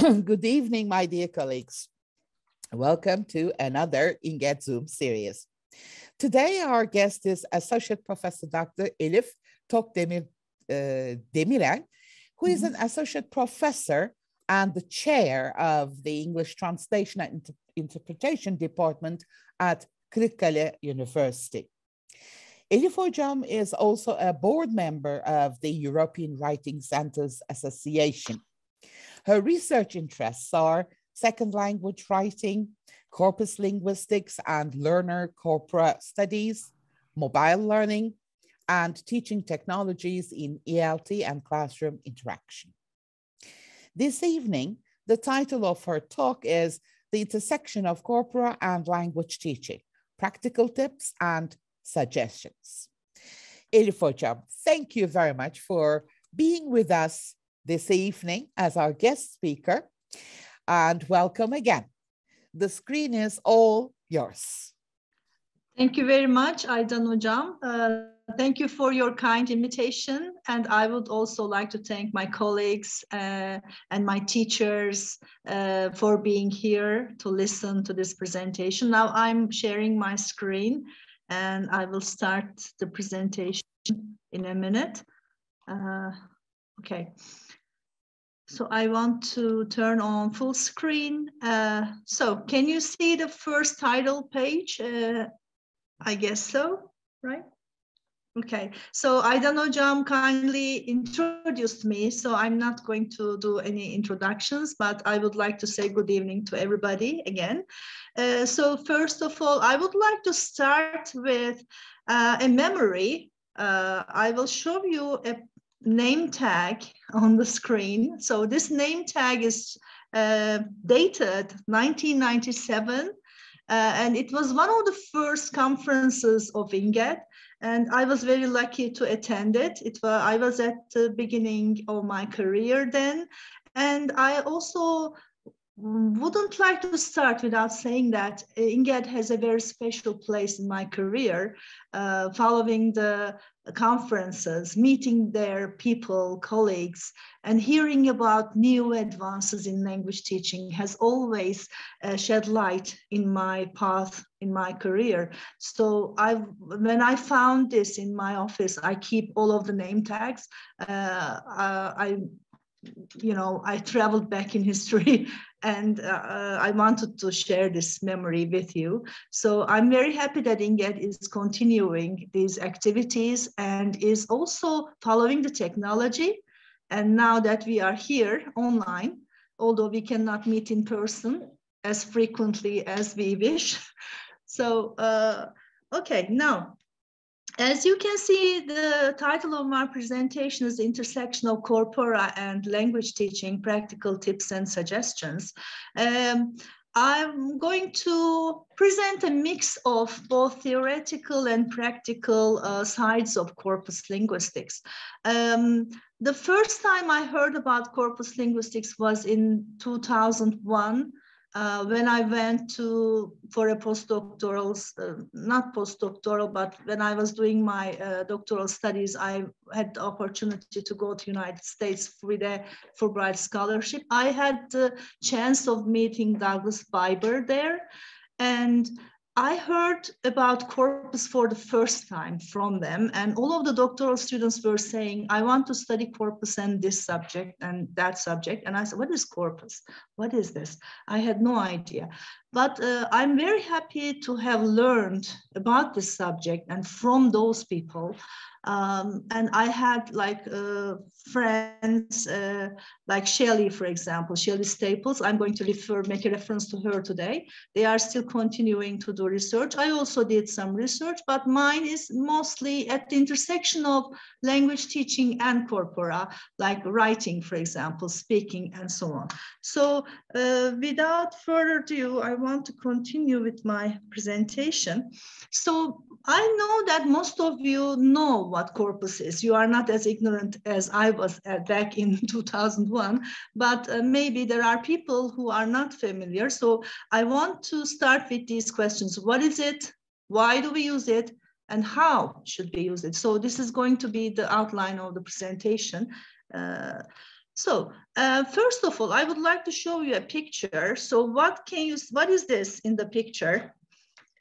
Good evening, my dear colleagues. Welcome to another INGED Zoom series. Today, our guest is Associate Professor Dr. Elif Tokdemir uh, Demirel, who is an associate professor and the chair of the English Translation and Inter Interpretation Department at Kırıkkale University. Elif Hocam is also a board member of the European Writing Centers Association. Her research interests are second language writing, corpus linguistics and learner corpora studies, mobile learning, and teaching technologies in ELT and classroom interaction. This evening, the title of her talk is The Intersection of Corpora and Language Teaching, Practical Tips and Suggestions. Elif Hocam, thank you very much for being with us this evening as our guest speaker, and welcome again. The screen is all yours. Thank you very much, Aydan Hocam. Uh, thank you for your kind invitation. And I would also like to thank my colleagues uh, and my teachers uh, for being here to listen to this presentation. Now I'm sharing my screen and I will start the presentation in a minute. Uh, okay. So I want to turn on full screen. Uh, so can you see the first title page? Uh, I guess so, right? Okay, so Aydan Hocam kindly introduced me, so I'm not going to do any introductions, but I would like to say good evening to everybody again. Uh, so first of all, I would like to start with uh, a memory. Uh, I will show you a name tag on the screen. So this name tag is uh, dated 1997, uh, and it was one of the first conferences of INGED, and I was very lucky to attend it. It was I was at the beginning of my career then, and I also wouldn't like to start without saying that INGED has a very special place in my career, uh, following the conferences, meeting their people, colleagues, and hearing about new advances in language teaching has always uh, shed light in my path in my career. So I, when I found this in my office, I keep all of the name tags. Uh, uh, I you know, I traveled back in history and uh, I wanted to share this memory with you. So I'm very happy that INGED is continuing these activities and is also following the technology. And now that we are here online, although we cannot meet in person as frequently as we wish. So, uh, okay, now as you can see, the title of my presentation is Intersection of Corpora and Language Teaching, Practical Tips and Suggestions. Um, I'm going to present a mix of both theoretical and practical uh, sides of corpus linguistics. Um, the first time I heard about corpus linguistics was in 2001 uh, when I went to for a postdoctoral, uh, not postdoctoral, but when I was doing my uh, doctoral studies, I had the opportunity to go to United States with a Fulbright scholarship. I had the chance of meeting Douglas Biber there, and I heard about corpus for the first time from them, and all of the doctoral students were saying, I want to study corpus and this subject and that subject. And I said, What is corpus? What is this? I had no idea. But uh, I'm very happy to have learned about this subject and from those people um, and I had like uh, friends uh, like Shelley, for example, Shelley Staples. I'm going to refer, make a reference to her today. They are still continuing to do research. I also did some research, but mine is mostly at the intersection of language teaching and corpora, like writing, for example, speaking, and so on. So uh, without further ado, I want to continue with my presentation. So I know that most of you know what corpus is. You are not as ignorant as I was back in 2001, but uh, maybe there are people who are not familiar. So I want to start with these questions. What is it? Why do we use it? And how should we use it? So this is going to be the outline of the presentation. Uh, So uh, first of all, I would like to show you a picture. So what can you, what is this in the picture?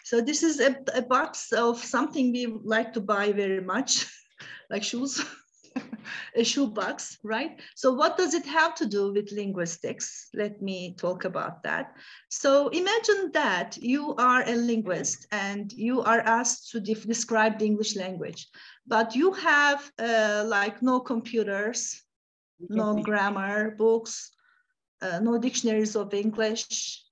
So this is a, a box of something we like to buy very much, like shoes, a shoe box, right? So what does it have to do with linguistics? Let me talk about that. So imagine that you are a linguist and you are asked to describe the English language, but you have uh, like no computers, no grammar books, uh, no dictionaries of English.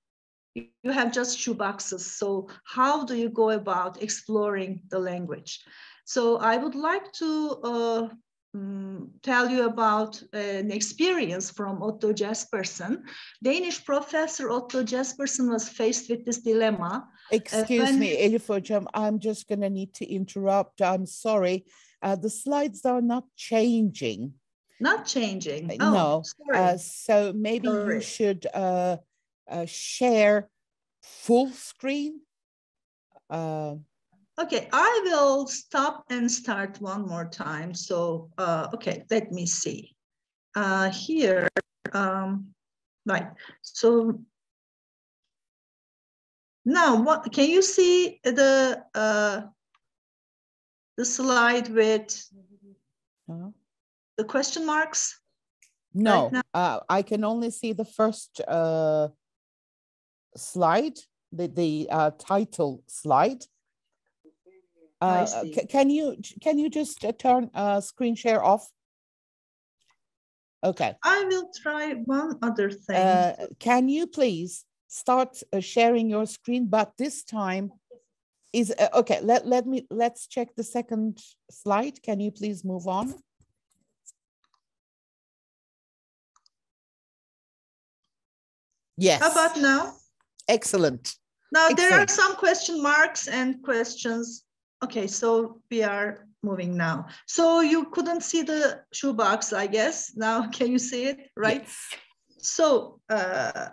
You have just shoeboxes. So how do you go about exploring the language? So I would like to uh, um, tell you about an experience from Otto Jespersen. Danish professor Otto Jespersen was faced with this dilemma. Excuse uh, me, Elif Hocam, I'm just going to need to interrupt. I'm sorry. Uh, the slides are not changing not changing. Uh, oh, no. Uh, so maybe sorry. you should uh, uh, share full screen. Uh, okay, I will stop and start one more time. So, uh, okay, let me see. here, um, right. So now, what can you see the the slide with? -huh the question marks? No, right uh, I can only see the first uh, slide, the, the uh, title slide. Uh, can you can you just uh, turn uh, screen share off? Okay. I will try one other thing. Uh, can you please start uh, sharing your screen, but this time is uh, okay. Let let me let's check the second slide. Can you please move on? Yes. How about now? Excellent. Now Excellent. there are some question marks and questions. Okay, so we are moving now. So you couldn't see the shoebox, I guess. Now can you see it, right? Yes. So, uh,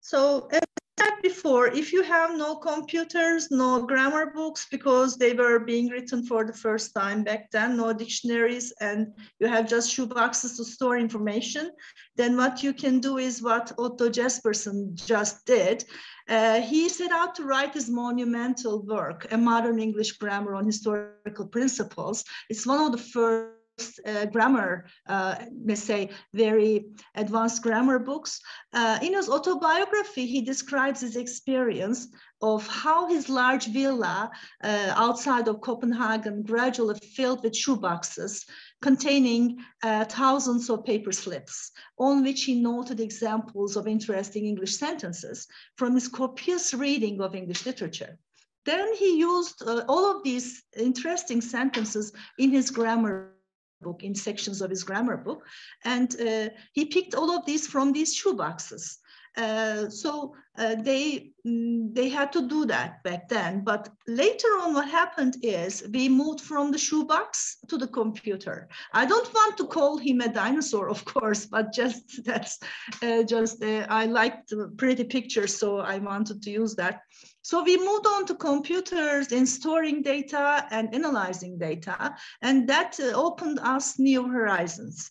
so said before, if you have no computers, no grammar books, because they were being written for the first time back then, no dictionaries, and you have just shoeboxes to store information, then what you can do is what Otto Jespersen just did. Uh, he set out to write his monumental work, A Modern English Grammar on Historical Principles. It's one of the first uh, grammar, uh, let's say, very advanced grammar books. Uh, in his autobiography, he describes his experience of how his large villa uh, outside of Copenhagen gradually filled with shoeboxes containing uh, thousands of paper slips on which he noted examples of interesting English sentences from his copious reading of English literature. Then he used uh, all of these interesting sentences in his grammar book in sections of his grammar book. And uh, he picked all of these from these shoeboxes. Uh, so uh, they mm, they had to do that back then. But later on, what happened is we moved from the shoebox to the computer. I don't want to call him a dinosaur, of course, but just that's uh, just uh, I liked pretty pictures, so I wanted to use that. So we moved on to computers in storing data and analyzing data, and that uh, opened us new horizons.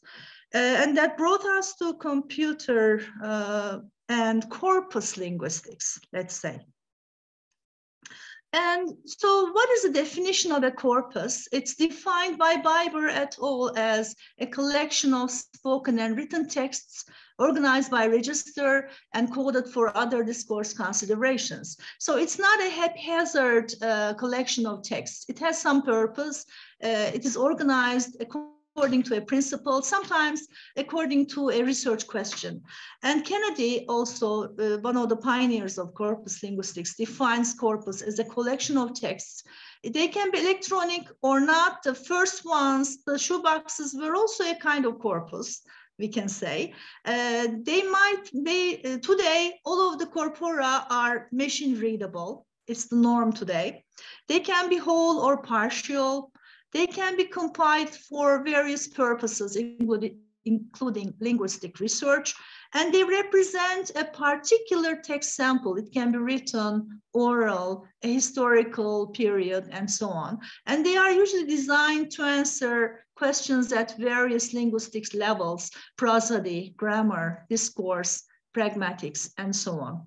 Uh, and that brought us to computer uh, and corpus linguistics, let's say. And so what is the definition of a corpus? It's defined by Biber et al. as a collection of spoken and written texts organized by register and coded for other discourse considerations. So it's not a haphazard uh, collection of texts. It has some purpose. Uh, it is organized according to a principle, sometimes according to a research question. And Kennedy, also uh, one of the pioneers of corpus linguistics, defines corpus as a collection of texts. They can be electronic or not. The first ones, the shoeboxes, were also a kind of corpus we can say. Uh, they might be, uh, today, all of the corpora are machine readable. It's the norm today. They can be whole or partial. They can be compiled for various purposes, including, including linguistic research. And they represent a particular text sample. It can be written, oral, a historical period, and so on. And they are usually designed to answer questions at various linguistics levels, prosody, grammar, discourse, pragmatics, and so on.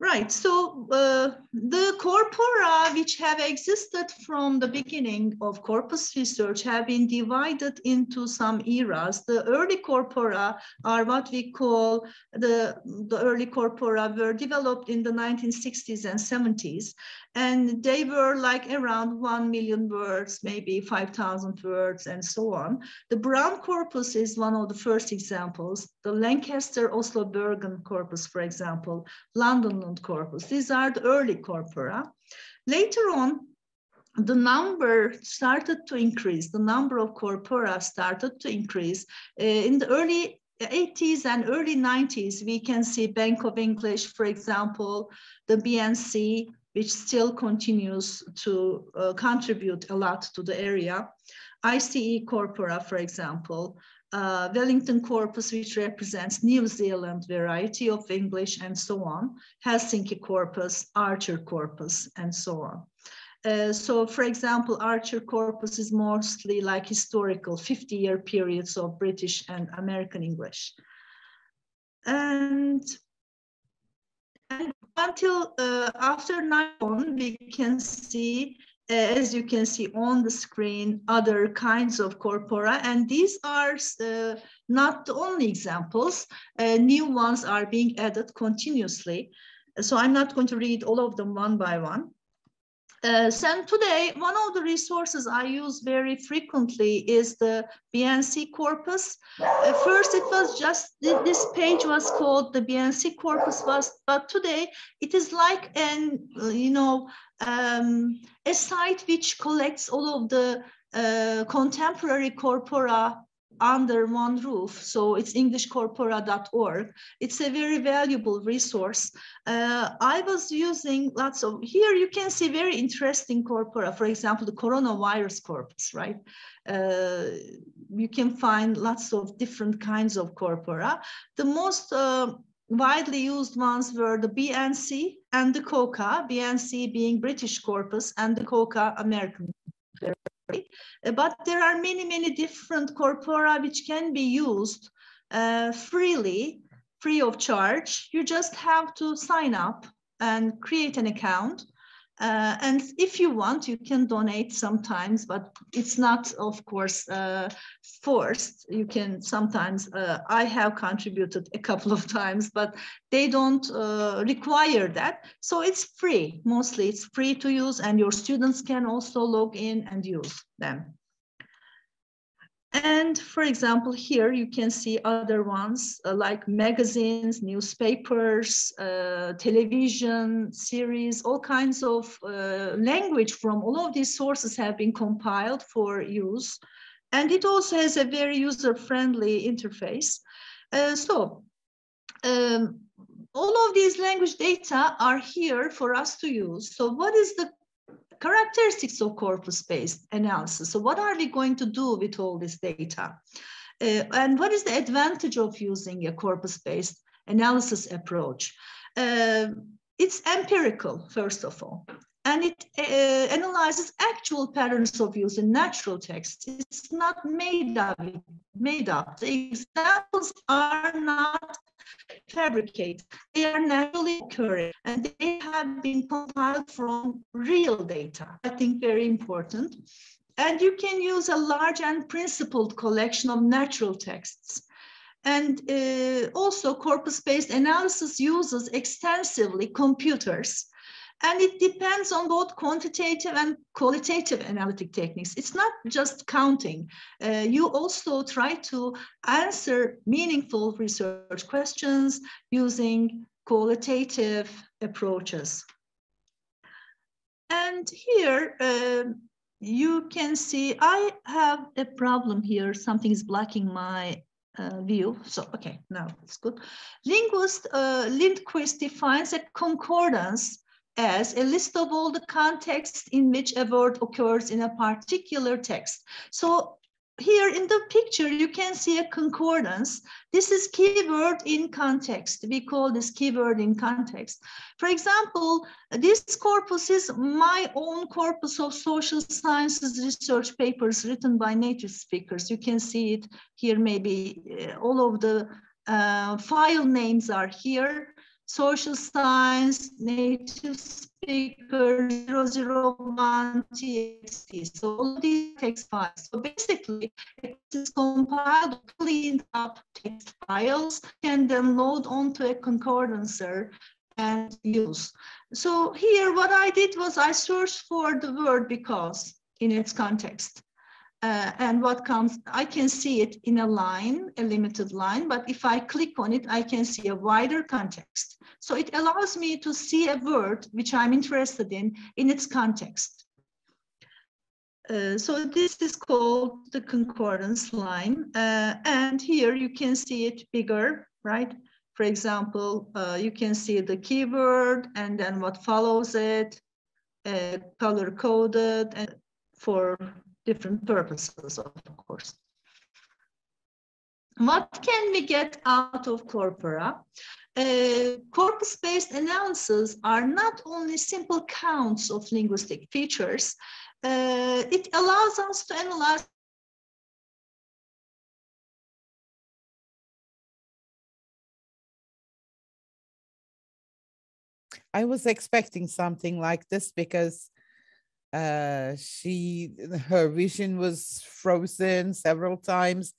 Right, so uh, the corpora which have existed from the beginning of corpus research have been divided into some eras. The early corpora are what we call the, the early corpora were developed in the 1960s and 70s. And they were like around 1 million words, maybe 5,000 words and so on. The Brown corpus is one of the first examples. The Lancaster Oslo Bergen corpus, for example, London Corpus. These are the early corpora. Later on, the number started to increase. The number of corpora started to increase. Uh, in the early 80s and early 90s, we can see Bank of English, for example, the BNC, which still continues to uh, contribute a lot to the area. ICE Corpora, for example, uh, Wellington Corpus, which represents New Zealand variety of English and so on, Helsinki Corpus, Archer Corpus, and so on. Uh, so, for example, Archer Corpus is mostly like historical 50-year periods of British and American English. And and until uh, after 9 we can see as you can see on the screen, other kinds of corpora. And these are uh, not the only examples. Uh, new ones are being added continuously. So I'm not going to read all of them one by one. Uh, so today, one of the resources I use very frequently is the BNC corpus. Uh, first, it was just, this page was called the BNC corpus, was, but today it is like an, you know, um, a site which collects all of the uh, contemporary corpora under one roof. So it's englishcorpora.org. It's a very valuable resource. Uh, I was using lots of, here you can see very interesting corpora. For example, the coronavirus corpus, right? Uh, you can find lots of different kinds of corpora. The most uh, widely used ones were the BNC and the COCA, BNC being British corpus and the COCA American uh, but there are many, many different corpora which can be used uh, freely, free of charge. You just have to sign up and create an account. Uh, and if you want, you can donate sometimes, but it's not, of course, uh, forced. You can sometimes, uh, I have contributed a couple of times, but they don't uh, require that. So it's free, mostly it's free to use and your students can also log in and use them. And for example, here you can see other ones uh, like magazines, newspapers, uh, television series, all kinds of uh, language from all of these sources have been compiled for use. And it also has a very user-friendly interface. Uh, so um, all of these language data are here for us to use. So what is the characteristics of corpus-based analysis. So what are we going to do with all this data? Uh, and what is the advantage of using a corpus-based analysis approach? Uh, it's empirical, first of all, and it uh, analyzes actual patterns of use in natural text. It's not made up. Made up. The examples are not fabricate. They are naturally occurring and they have been compiled from real data. I think very important. And you can use a large and principled collection of natural texts. And uh, also corpus-based analysis uses extensively computers and it depends on both quantitative and qualitative analytic techniques. It's not just counting. Uh, you also try to answer meaningful research questions using qualitative approaches. And here, uh, you can see I have a problem here. Something is blocking my uh, view. So, okay, now it's good. Linguist uh, Lindquist defines a concordance as a list of all the contexts in which a word occurs in a particular text. So here in the picture, you can see a concordance. This is keyword in context. We call this keyword in context. For example, this corpus is my own corpus of social sciences research papers written by native speakers. You can see it here, maybe uh, all of the uh, file names are here. Social science, native speaker 001 txt. So all these text files. So basically, it is compiled, cleaned up text files, and then load onto a concordancer and use. So here, what I did was I searched for the word because in its context. Uh, and what comes, I can see it in a line, a limited line, but if I click on it, I can see a wider context. So it allows me to see a word which I'm interested in, in its context. Uh, so this is called the concordance line. Uh, and here you can see it bigger, right? For example, uh, you can see the keyword and then what follows it, uh, color coded and for different purposes, of course. What can we get out of corpora? Uh, corpus-based analyses are not only simple counts of linguistic features, uh, it allows us to analyze I was expecting something like this because uh, she her vision was frozen several times.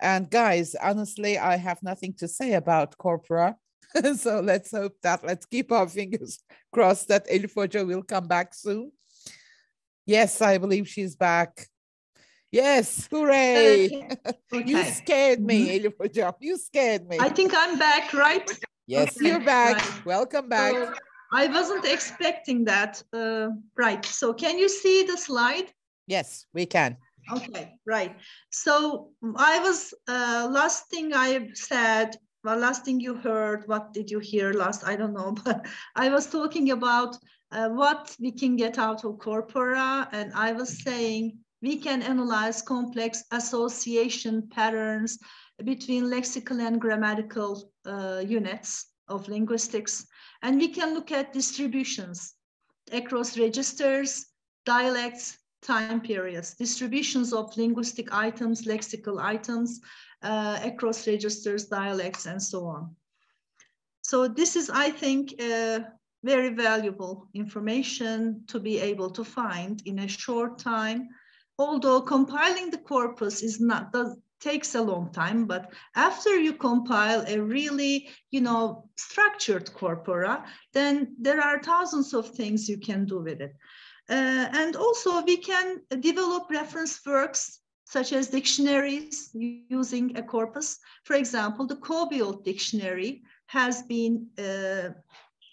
And guys, honestly, I have nothing to say about corpora. so let's hope that let's keep our fingers crossed that Hoca will come back soon. Yes, I believe she's back. Yes, hooray! Okay. you scared me, mm-hmm. You scared me. I think I'm back, right? Yes, okay. you're back. Right. Welcome back. I wasn't expecting that. Uh, right. So can you see the slide? Yes, we can. Okay, right. So I was, uh, last thing I said, well, last thing you heard, what did you hear last? I don't know, but I was talking about uh, what we can get out of corpora. And I was saying we can analyze complex association patterns between lexical and grammatical uh, units of linguistics. And we can look at distributions across registers, dialects, time periods, distributions of linguistic items, lexical items uh, across registers, dialects, and so on. So this is, I think, uh, very valuable information to be able to find in a short time. Although compiling the corpus is not, does, takes a long time, but after you compile a really, you know, structured corpora, then there are thousands of things you can do with it. Uh, and also we can develop reference works such as dictionaries using a corpus. For example, the COBUILD dictionary has been uh,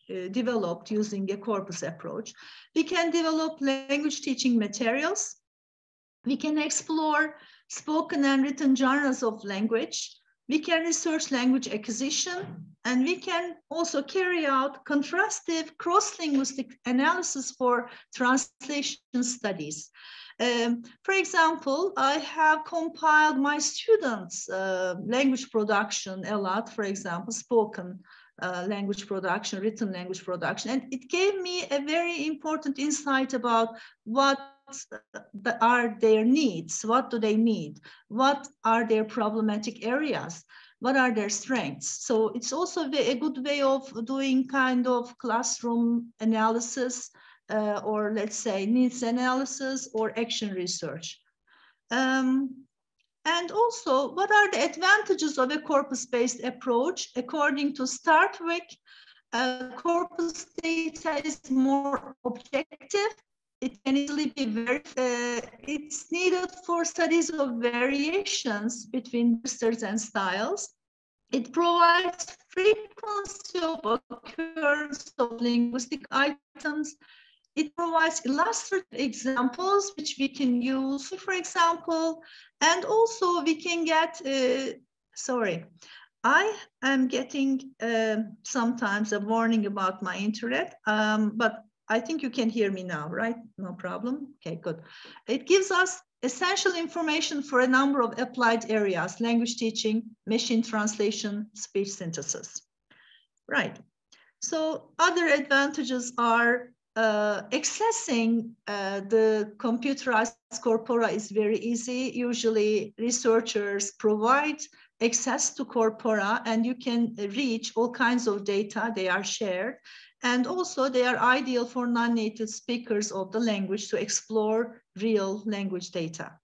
uh, developed using a corpus approach. We can develop language teaching materials. We can explore spoken and written genres of language. We can research language acquisition, and we can also carry out contrastive cross-linguistic analysis for translation studies. Um, for example, I have compiled my students' uh, language production a lot, for example, spoken uh, language production, written language production. And it gave me a very important insight about what are their needs? What do they need? What are their problematic areas? What are their strengths? So it's also a good way of doing kind of classroom analysis uh, or let's say needs analysis or action research. Um, and also, what are the advantages of a corpus-based approach? According to Svartvik, uh, corpus data is more objective it can easily be very, uh, it's needed for studies of variations between registers and styles. It provides frequency of occurrence of linguistic items. It provides illustrative examples which we can use, for example, and also we can get, uh, sorry, I am getting uh, sometimes a warning about my internet, um, but I think you can hear me now, right? No problem. Okay, good. It gives us essential information for a number of applied areas, language teaching, machine translation, speech synthesis. Right. So other advantages are uh, accessing uh, the computerized corpora is very easy. Usually researchers provide access to corpora and you can reach all kinds of data, they are shared. And also they are ideal for non-native speakers of the language to explore real language data.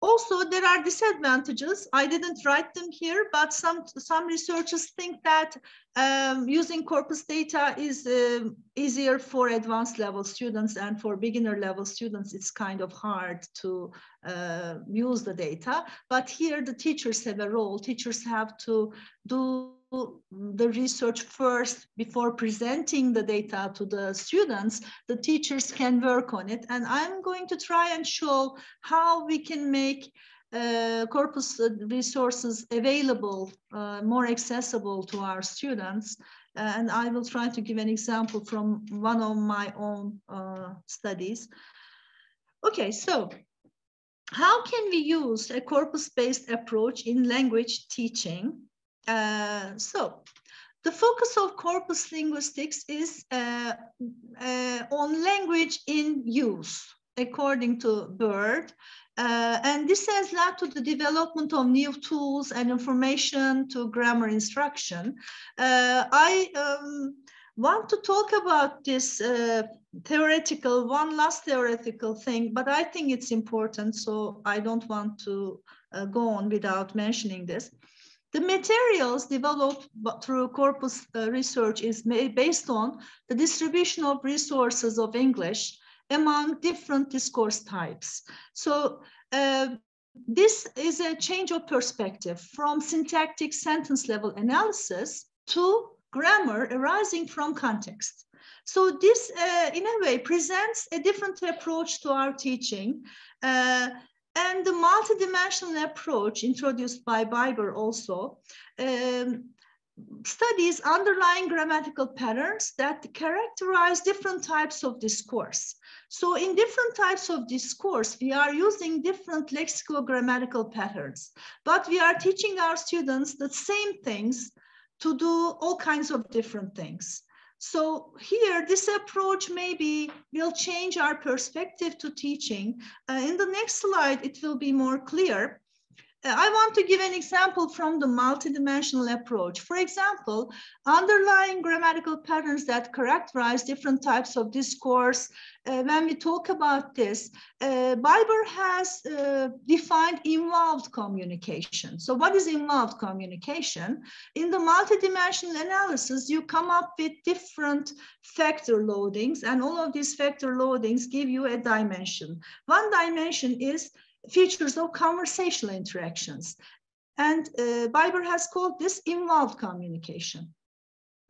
Also, there are disadvantages. I didn't write them here, but some, some researchers think that um, using corpus data is uh, easier for advanced level students and for beginner level students, it's kind of hard to uh, use the data. But here the teachers have a role. Teachers have to do the research first before presenting the data to the students, the teachers can work on it. And I'm going to try and show how we can make uh, corpus resources available, uh, more accessible to our students. And I will try to give an example from one of my own uh, studies. Okay, so how can we use a corpus-based approach in language teaching? Uh, so the focus of corpus linguistics is uh, uh, on language in use, according to Bird. Uh, and this has led to the development of new tools and information to grammar instruction. Uh, I um, want to talk about this theoretical, one last theoretical thing, but I think it's important, so I don't want to go on without mentioning this. The materials developed through corpus uh, research is based on the distribution of resources of English among different discourse types. So uh, this is a change of perspective from syntactic sentence level analysis to grammar arising from context. So this, uh, in a way, presents a different approach to our teaching. Uh, and the multidimensional approach introduced by Biber also um, studies underlying grammatical patterns that characterize different types of discourse. So in different types of discourse, we are using different lexical grammatical patterns, but we are teaching our students the same things to do all kinds of different things. So here, this approach maybe will change our perspective to teaching. Uh, in the next slide, it will be more clear. I want to give an example from the multidimensional approach. For example, underlying grammatical patterns that characterize different types of discourse. Uh, when we talk about this, uh, Biber has uh, defined involved communication. So what is involved communication? In the multidimensional analysis, you come up with different factor loadings and all of these factor loadings give you a dimension. One dimension is features of conversational interactions. And uh, Biber has called this involved communication.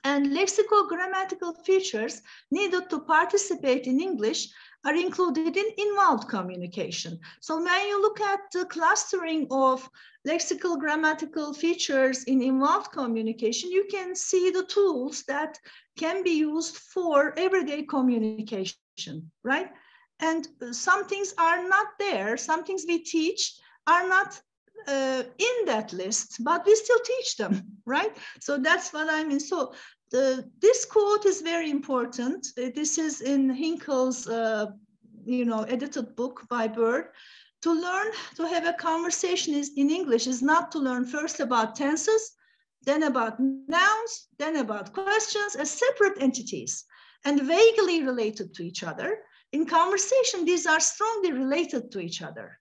And lexical grammatical features needed to participate in English are included in involved communication. So when you look at the clustering of lexical grammatical features in involved communication, you can see the tools that can be used for everyday communication, right? And some things are not there. Some things we teach are not uh, in that list, but we still teach them, right? So that's what I mean. So the, this quote is very important. Uh, this is in Hinkel's, uh, you know, edited book by Bird. To learn to have a conversation is, in English is not to learn first about tenses, then about nouns, then about questions as separate entities and vaguely related to each other in conversation, these are strongly related to each other.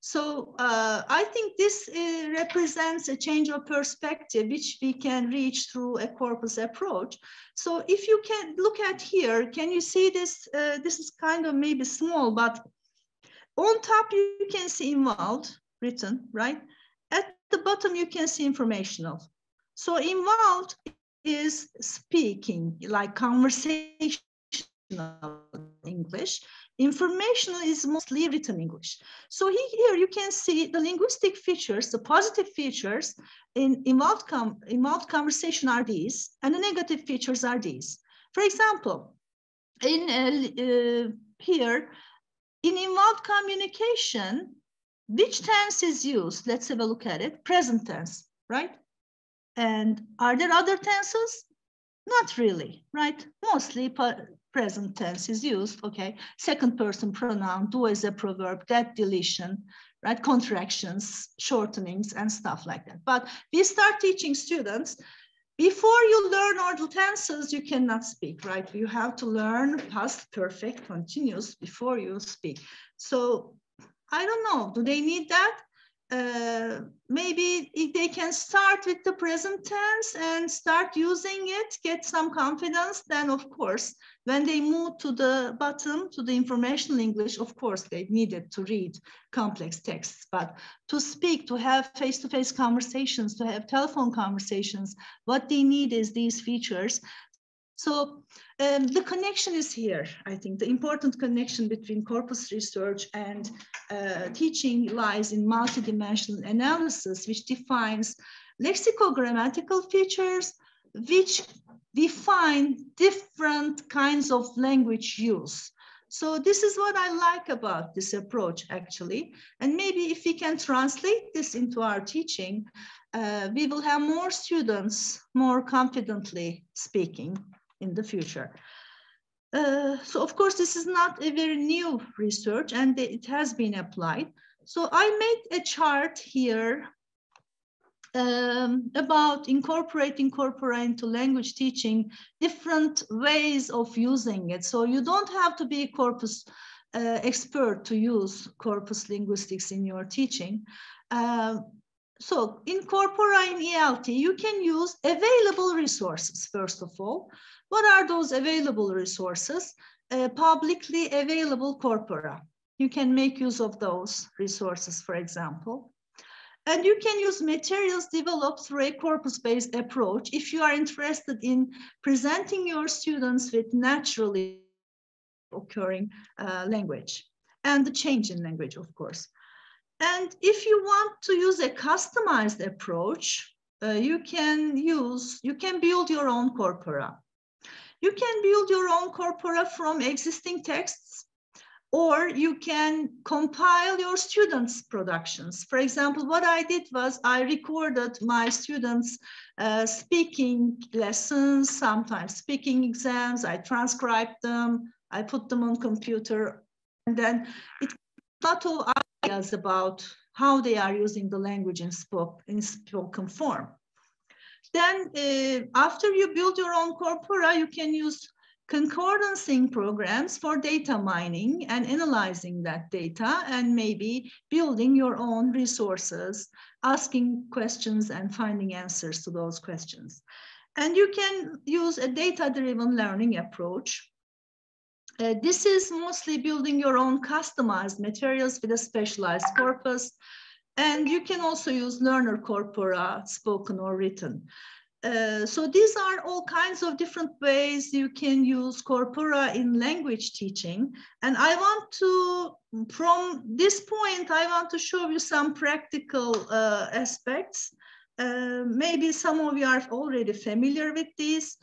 So uh, I think this uh, represents a change of perspective, which we can reach through a corpus approach. So if you can look at here, can you see this? Uh, this is kind of maybe small, but on top you can see involved written, right? At the bottom you can see informational. So involved is speaking, like conversation English. Informational is mostly written English. So here you can see the linguistic features, the positive features in involved, com involved conversation are these, and the negative features are these. For example, in uh, uh, here, in involved communication, which tense is used? Let's have a look at it. Present tense, right? And are there other tenses? Not really, right? Mostly present tense is used, okay? Second person pronoun, do as a pro-verb, that deletion, right? Contractions, shortenings, and stuff like that. But we start teaching students before you learn all the tenses, you cannot speak, right? You have to learn past perfect continuous before you speak. So I don't know, do they need that? Uh, maybe if they can start with the present tense and start using it, get some confidence, then of course, when they move to the bottom, to the informational English, of course, they needed to read complex texts, but to speak, to have face-to-face -face conversations, to have telephone conversations, what they need is these features. So um, the connection is here. I think the important connection between corpus research and uh, teaching lies in multidimensional analysis, which defines lexicogrammatical features, which define different kinds of language use. So this is what I like about this approach, actually. And maybe if we can translate this into our teaching, uh, we will have more students more confidently speaking in the future. Uh, so of course, this is not a very new research and it has been applied. So I made a chart here um, about incorporating corpora into language teaching, different ways of using it. So you don't have to be a corpus uh, expert to use corpus linguistics in your teaching. Uh, so in in ELT, you can use available resources, first of all. What are those available resources? Uh, publicly available corpora. You can make use of those resources, for example. And you can use materials developed through a corpus-based approach if you are interested in presenting your students with naturally occurring uh, language and the change in language, of course. And if you want to use a customized approach, uh, you can use, you can build your own corpora. You can build your own corpora from existing texts, or you can compile your students' productions. For example, what I did was I recorded my students' uh, speaking lessons, sometimes speaking exams, I transcribed them, I put them on computer, and then it lot of ideas about how they are using the language in, spoke, in spoken form. Then uh, after you build your own corpora, you can use concordancing programs for data mining and analyzing that data and maybe building your own resources, asking questions and finding answers to those questions. And you can use a data-driven learning approach. Uh, this is mostly building your own customized materials with a specialized corpus and you can also use learner corpora, spoken or written. Uh, so these are all kinds of different ways you can use corpora in language teaching. And I want to, from this point, I want to show you some practical uh, aspects. Uh, maybe some of you are already familiar with these.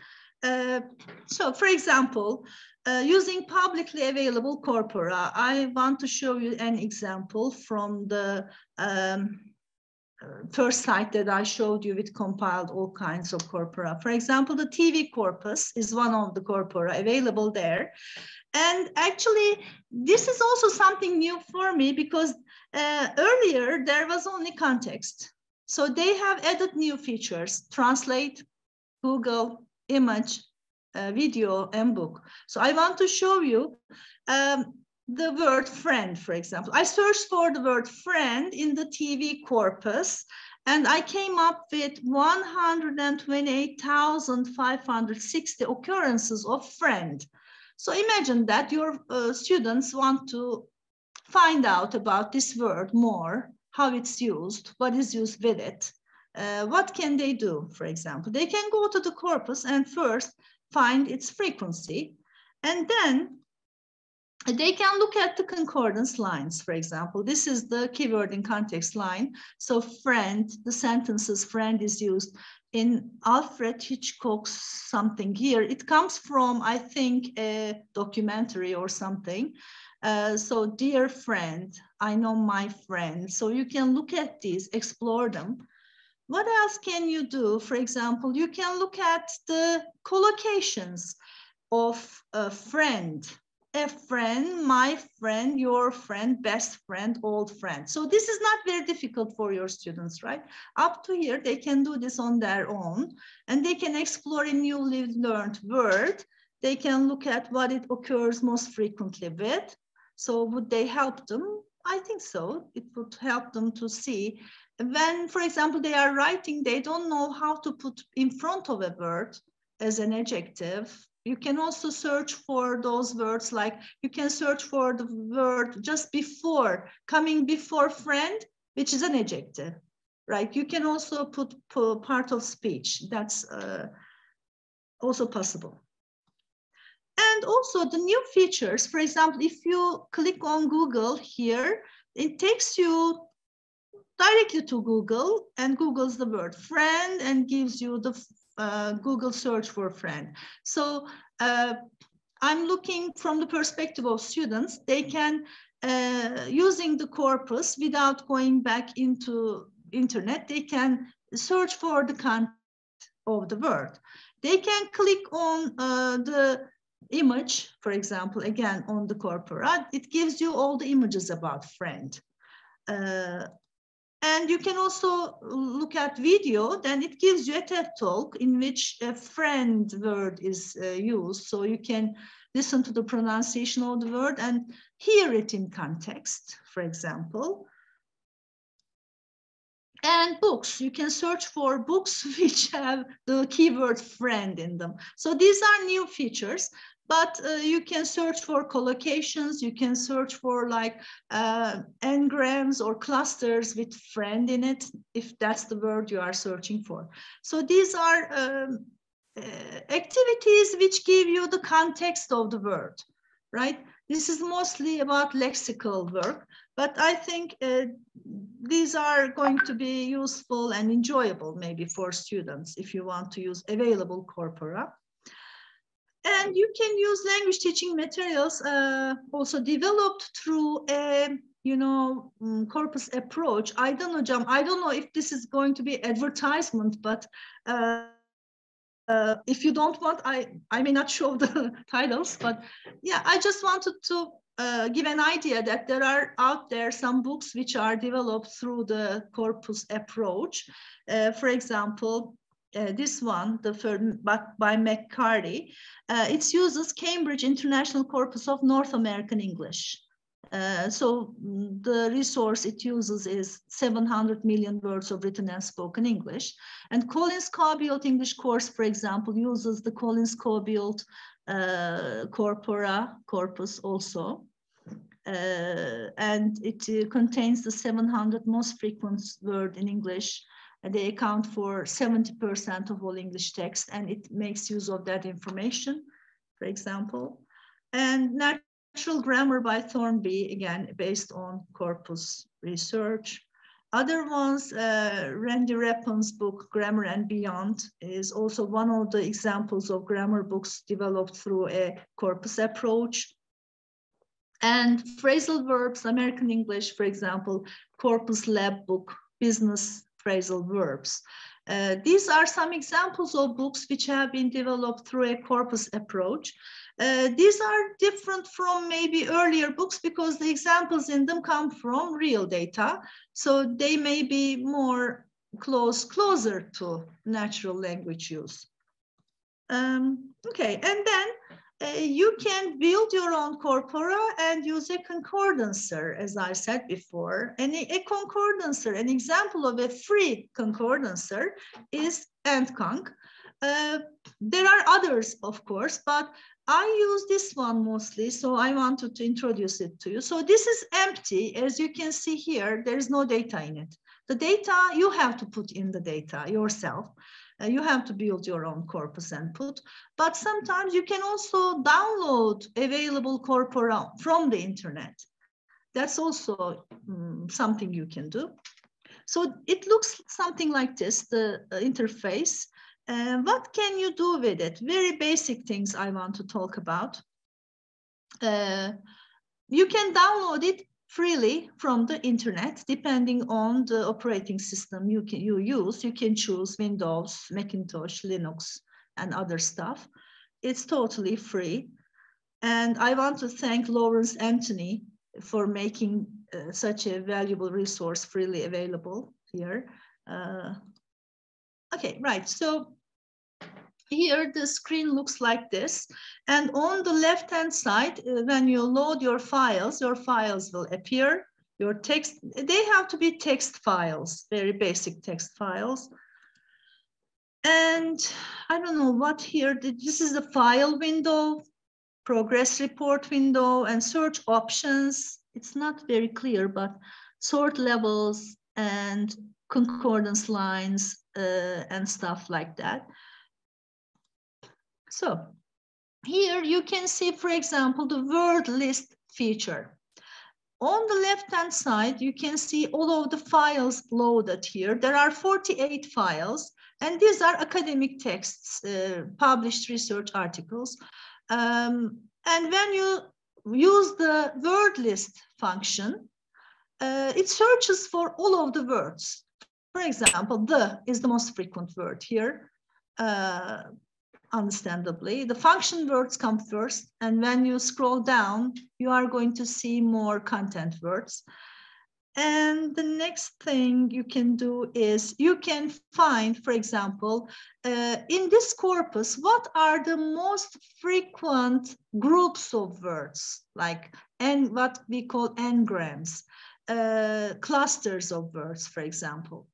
Uh, so for example, uh, using publicly available corpora, I want to show you an example from the um, first site that I showed you, which compiled all kinds of corpora. For example, the TV corpus is one of the corpora available there. And actually, this is also something new for me because uh, earlier there was only context. So they have added new features, translate, Google, image, video and book. So I want to show you um, the word friend, for example. I searched for the word friend in the TV corpus and I came up with 128,560 occurrences of friend. So imagine that your uh, students want to find out about this word more, how it's used, what is used with it. Uh, what can they do, for example? They can go to the corpus and first find its frequency. And then they can look at the concordance lines, for example. This is the keyword in context line. So friend, the sentences friend is used in Alfred Hitchcock's something here. It comes from, I think, a documentary or something. Uh, so dear friend, I know my friend. So you can look at these, explore them. What else can you do? For example, you can look at the collocations of a friend, a friend, my friend, your friend, best friend, old friend. So this is not very difficult for your students, right? Up to here, they can do this on their own and they can explore a newly learned word. They can look at what it occurs most frequently with. So would they help them? I think so. It would help them to see when, for example, they are writing, they don't know how to put in front of a word as an adjective. You can also search for those words like you can search for the word just before coming before friend which is an adjective right? You can also put, part of speech. That's uh, also possible. And also the new features for example if you click on google here it takes you directly to google and google's the word friend and gives you the uh, Google search for friend. So uh, I'm looking from the perspective of students, they can, uh, using the corpus without going back into internet, they can search for the content of the word. They can click on uh, the image, for example, again on the corpora, it gives you all the images about friend. Uh, and you can also look at video, then it gives you a TED talk in which a friend word is uh, used. So you can listen to the pronunciation of the word and hear it in context, for example. And books, you can search for books which have the keyword friend in them. So these are new features but uh, you can search for collocations, you can search for like uh, n-grams or clusters with friend in it, if that's the word you are searching for. So these are um, uh, activities which give you the context of the word, right? This is mostly about lexical work, but I think uh, these are going to be useful and enjoyable maybe for students if you want to use available corpora. And you can use language teaching materials uh, also developed through a you know um, corpus approach. I don't know, Jam. I don't know if this is going to be advertisement, but uh, uh, if you don't want, I I may not show the titles, but yeah, I just wanted to uh, give an idea that there are out there some books which are developed through the corpus approach. Uh, for example, uh, this one, the firm by McCarthy, uh, it uses Cambridge International Corpus of North American English. Uh, so mm, the resource it uses is 700 million words of written and spoken English. And Collins COBUILD English course, for example, uses the Collins COBUILD uh, corpora corpus also. Uh, and it contains the 700 most frequent word in English they account for 70% of all English text and it makes use of that information, for example. And natural grammar by Thornbury, again, based on corpus research. Other ones, uh, Randi Reppen's book, Grammar and Beyond, is also one of the examples of grammar books developed through a corpus approach. And phrasal verbs, American English, for example, Corpus Lab book, Business phrasal verbs. Uh, these are some examples of books which have been developed through a corpus approach. Uh, these are different from maybe earlier books because the examples in them come from real data. So they may be more close, closer to natural language use. Um, okay, and then uh, you can build your own corpora and use a concordancer, as I said before. And a, concordancer, an example of a free concordancer is AntConc. Uh, there are others, of course, but I use this one mostly, so I wanted to introduce it to you. So this is empty. As you can see here, there is no data in it. The data, you have to put in the data yourself. Uh, you have to build your own corpus and put, but sometimes you can also download available corpora from the internet. That's also um, something you can do. So it looks something like this, the interface. Uh, what can you do with it? Very basic things I want to talk about. Uh, you can download it freely from the internet, depending on the operating system you, can, you use. You can choose Windows, Macintosh, Linux, and other stuff. It's totally free. And I want to thank Laurence Anthony for making uh, such a valuable resource freely available here. Uh, okay, right. So here the screen looks like this. And on the left-hand side, uh, when you load your files, your files will appear. Your text, they have to be text files, very basic text files. And I don't know what here, this is the file window, progress report window and search options. It's not very clear, but sort levels and concordance lines uh, and stuff like that. So here you can see, for example, the word list feature. On the left-hand side, you can see all of the files loaded here. There are 48 files, and these are academic texts, uh, published research articles. Um, and when you use the word list function, uh, it searches for all of the words. For example, the is the most frequent word here. Uh, understandably. The function words come first, and when you scroll down, you are going to see more content words. And the next thing you can do is you can find, for example, uh, in this corpus, what are the most frequent groups of words, like and what we call n-grams, uh, clusters of words, for example.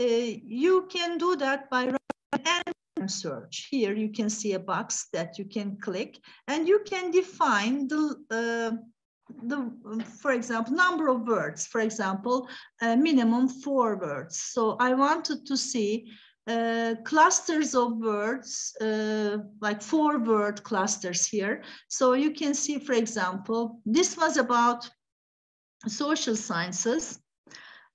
Uh, you can do that by writing search. Here you can see a box that you can click and you can define the, uh, the for example, number of words, for example, a minimum four words. So I wanted to see uh, clusters of words, uh, like four word clusters here. So you can see, for example, this was about social sciences.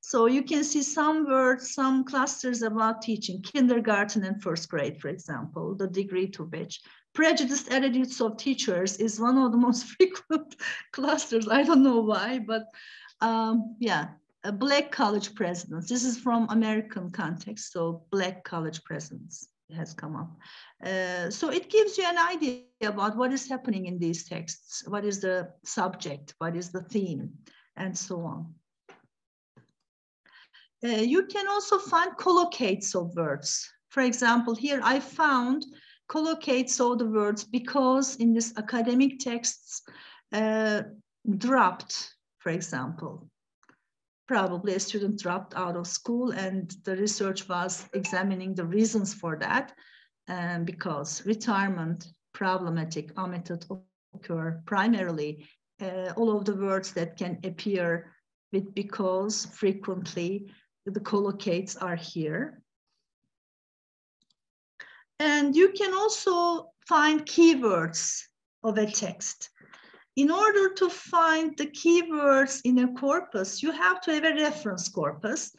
So you can see some words, some clusters about teaching, kindergarten and first grade, for example, the degree to which. Prejudiced attitudes of teachers is one of the most frequent clusters. I don't know why, but um, yeah, black college presidents. This is from American context, so black college presidents has come up. Uh, so it gives you an idea about what is happening in these texts, what is the subject, what is the theme, and so on. Uh, you can also find collocates of words. For example, here I found collocates of the words because in this academic texts uh, dropped, for example. Probably a student dropped out of school and the research was examining the reasons for that um, because retirement problematic omitted occur primarily uh, all of the words that can appear with because frequently the collocates are here. And you can also find keywords of a text. In order to find the keywords in a corpus, you have to have a reference corpus.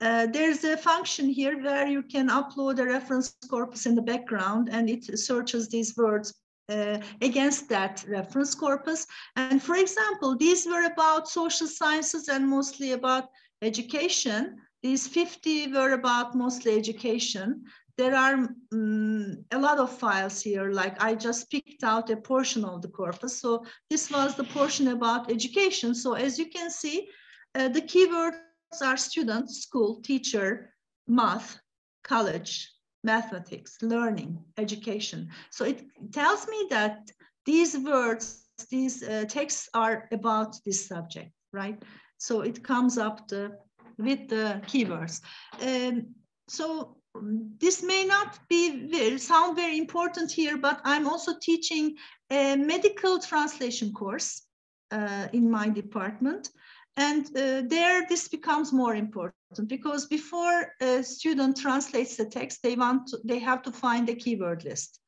Uh, there's a function here where you can upload a reference corpus in the background and it searches these words uh, against that reference corpus. And for example, these were about social sciences and mostly about education. These 50 were about mostly education. There are um, a lot of files here, like I just picked out a portion of the corpus. So this was the portion about education. So as you can see, uh, the keywords are student, school, teacher, math, college, mathematics, learning, education. So it tells me that these words, these uh, texts are about this subject, right? So it comes up the with the keywords. Um, so this may not be very, sound very important here, but I'm also teaching a medical translation course uh, in my department. And uh, there this becomes more important because before a student translates the text, they want to, they have to find a keyword list.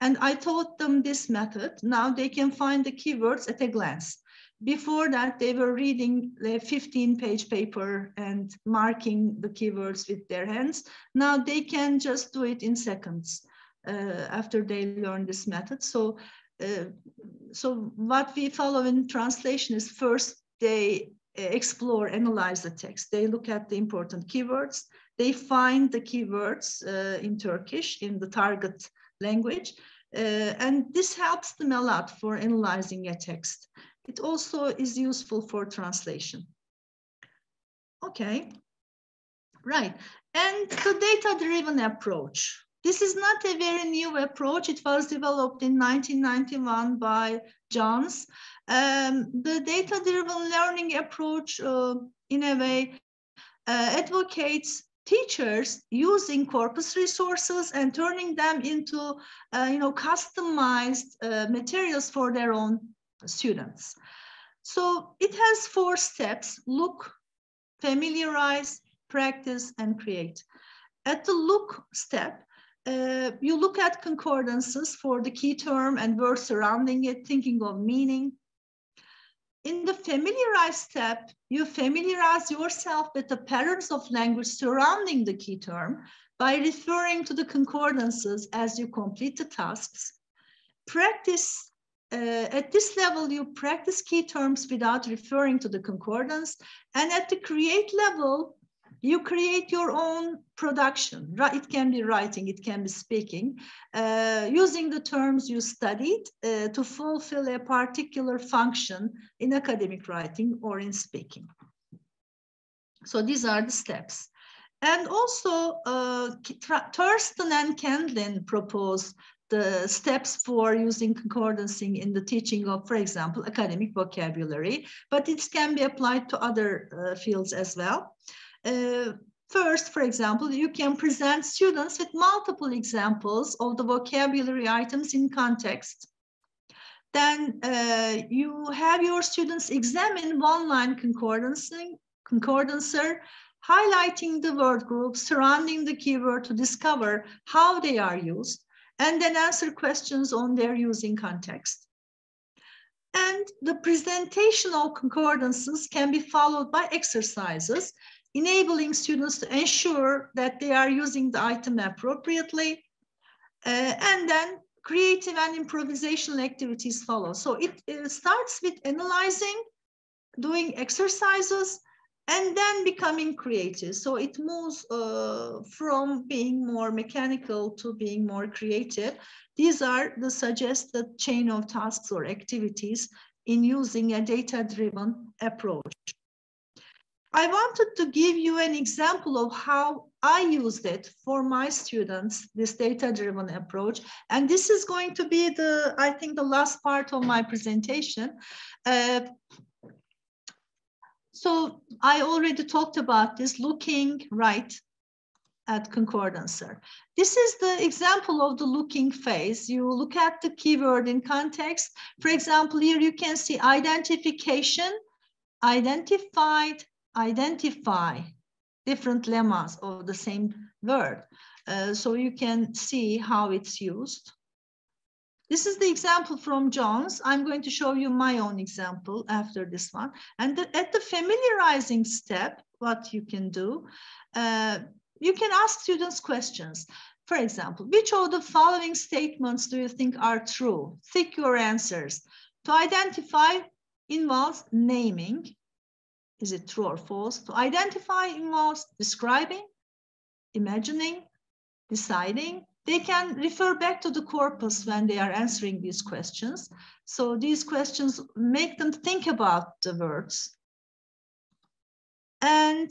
And I taught them this method. Now they can find the keywords at a glance. Before that, they were reading the 15 page paper and marking the keywords with their hands. Now they can just do it in seconds uh, after they learn this method. So, uh, so what we follow in translation is first they explore, analyze the text. They look at the important keywords. They find the keywords uh, in Turkish in the target language. Uh, and this helps them a lot for analyzing a text. It also is useful for translation. Okay, right. And the data-driven approach. This is not a very new approach. It was developed in 1991 by Johns. Um, the data-driven learning approach, uh, in a way, uh, advocates teachers using corpus resources and turning them into, uh, you know, customized uh, materials for their own students. So it has four steps, look, familiarize, practice, and create. At the look step, uh, you look at concordances for the key term and words surrounding it, thinking of meaning. In the familiarize step, you familiarize yourself with the patterns of language surrounding the key term by referring to the concordances as you complete the tasks. Practice uh, at this level, you practice key terms without referring to the concordance. And at the create level, you create your own production. It can be writing, it can be speaking, uh, using the terms you studied uh, to fulfill a particular function in academic writing or in speaking. So these are the steps. And also, uh, Thurstun and Candlin propose the steps for using concordancing in the teaching of, for example, academic vocabulary, but it can be applied to other uh, fields as well. Uh, first, for example, you can present students with multiple examples of the vocabulary items in context. Then uh, you have your students examine one-line concordancing, concordancer, highlighting the word groups surrounding the keyword to discover how they are used and then answer questions on their using context. And the presentational concordances can be followed by exercises, enabling students to ensure that they are using the item appropriately. Uh, and then creative and improvisational activities follow. So it, it starts with analyzing, doing exercises, and then becoming creative. So it moves uh, from being more mechanical to being more creative. These are the suggested chain of tasks or activities in using a data-driven approach. I wanted to give you an example of how I used it for my students, this data-driven approach. And this is going to be the, I think, the last part of my presentation. Uh, so I already talked about this looking right at concordancer. This is the example of the looking phase. You look at the keyword in context. For example, here you can see identification, identified, identify, different lemmas of the same word. Uh, so you can see how it's used. This is the example from Johns. I'm going to show you my own example after this one. And the, at the familiarizing step, what you can do, uh, you can ask students questions. For example, which of the following statements do you think are true? Thick your answers. To identify involves naming. Is it true or false? To identify involves describing, imagining, deciding, they can refer back to the corpus when they are answering these questions. So these questions make them think about the words. And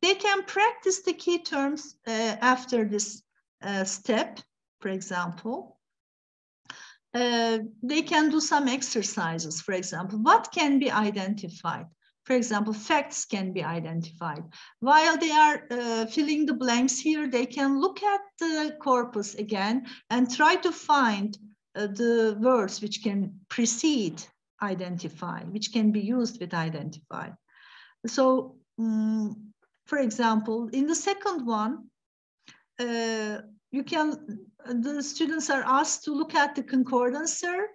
they can practice the key terms uh, after this uh, step, for example. Uh, they can do some exercises, for example, what can be identified? For example, facts can be identified. While they are uh, filling the blanks here, they can look at the corpus again and try to find uh, the words which can precede identify, which can be used with identify. So, um, for example, in the second one, uh, you can, the students are asked to look at the concordancer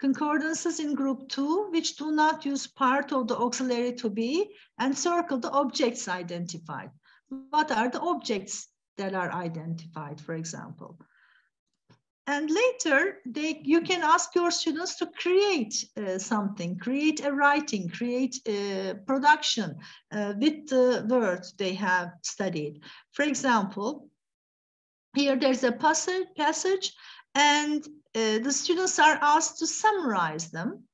concordances in group two, which do not use part of the auxiliary to be, and circle the objects identified. What are the objects that are identified, for example? And later, they, you can ask your students to create uh, something, create a writing, create a production uh, with the words they have studied. For example, here there's a passage, passage and uh, the students are asked to summarize them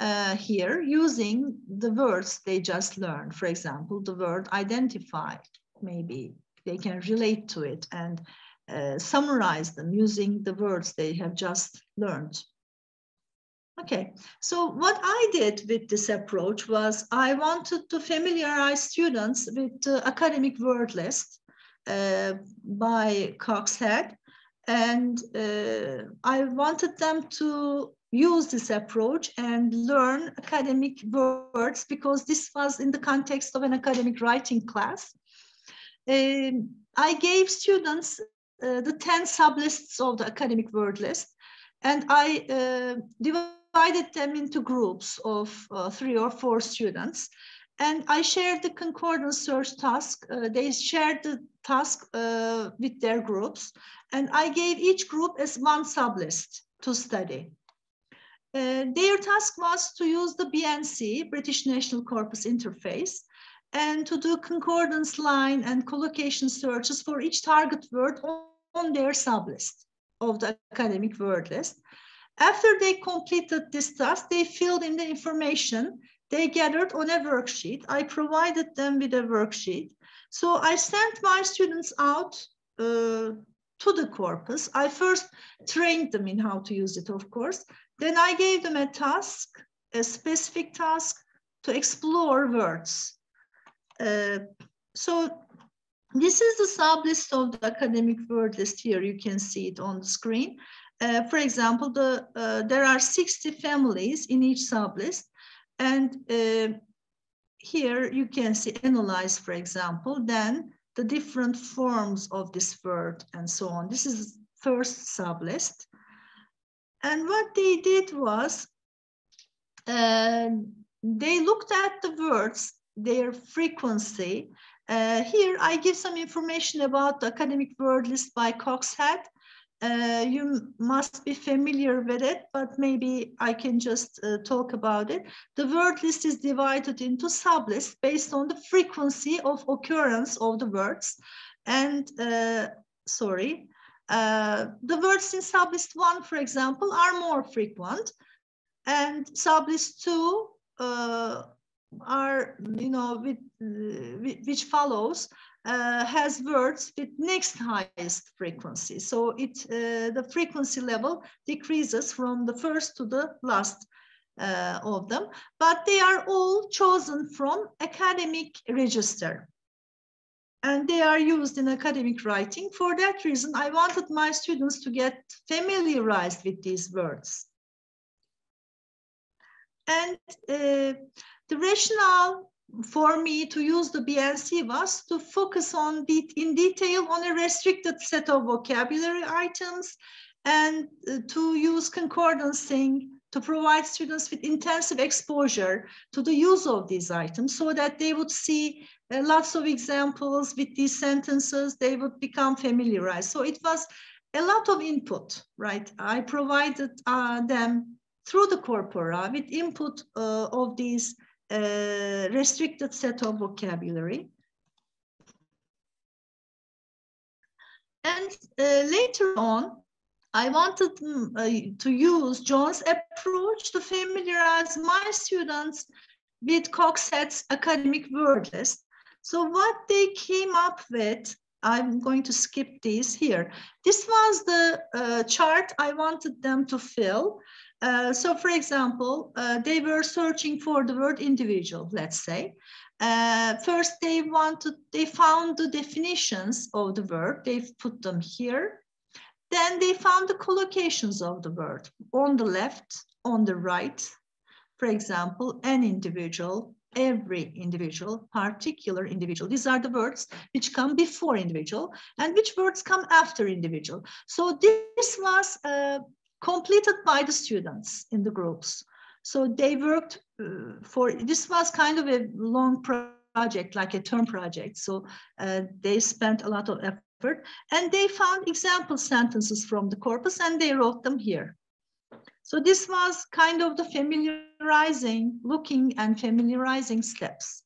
uh, here using the words they just learned. For example, the word identify, maybe they can relate to it and uh, summarize them using the words they have just learned. Okay, so what I did with this approach was I wanted to familiarize students with the academic word list uh, by Coxhead. And uh, I wanted them to use this approach and learn academic words because this was in the context of an academic writing class. Um, I gave students uh, the 10 sublists of the academic word list. And I uh, divided them into groups of uh, three or four students. And I shared the concordance search task. Uh, they shared the task uh, with their groups. And I gave each group as one sublist to study. Uh, their task was to use the BNC, British National Corpus Interface, and to do concordance line and collocation searches for each target word on their sublist of the academic word list. After they completed this task, they filled in the information they gathered on a worksheet. I provided them with a worksheet. So I sent my students out uh, to the corpus. I first trained them in how to use it, of course. Then I gave them a task, a specific task to explore words. Uh, so this is the sublist of the academic word list here. You can see it on the screen. Uh, for example, the, uh, there are 60 families in each sublist. And uh, here you can see analyze, for example, then the different forms of this word and so on. This is first sublist. And what they did was uh, they looked at the words, their frequency, uh, here I give some information about the academic word list by Coxhead. Uh, you must be familiar with it, but maybe I can just uh, talk about it. The word list is divided into sublists based on the frequency of occurrence of the words. And uh, sorry, uh, the words in sublist one, for example, are more frequent. And sublist two uh, are, you know, with, which follows uh, has words with next highest frequency. So it uh, the frequency level decreases from the first to the last uh, of them, but they are all chosen from academic register. And they are used in academic writing. For that reason, I wanted my students to get familiarized with these words. And uh, the rationale for me to use the BNC was to focus on de in detail on a restricted set of vocabulary items and uh, to use concordancing to provide students with intensive exposure to the use of these items so that they would see uh, lots of examples with these sentences, they would become familiarized. So it was a lot of input, right? I provided uh, them through the corpora with input uh, of these uh, restricted set of vocabulary. And uh, later on, I wanted mm, uh, to use John's approach to familiarize my students with Coxhead's academic word list. So what they came up with, I'm going to skip these here. This was the uh, chart I wanted them to fill. Uh, so for example, uh, they were searching for the word individual, let's say. Uh, first, they wanted, they found the definitions of the word, they put them here. Then they found the collocations of the word on the left, on the right. For example, an individual, every individual, particular individual. These are the words which come before individual and which words come after individual. So this was uh, completed by the students in the groups. So they worked uh, for, this was kind of a long project, like a term project. So uh, they spent a lot of effort and they found example sentences from the corpus and they wrote them here. So this was kind of the familiarizing, looking and familiarizing steps.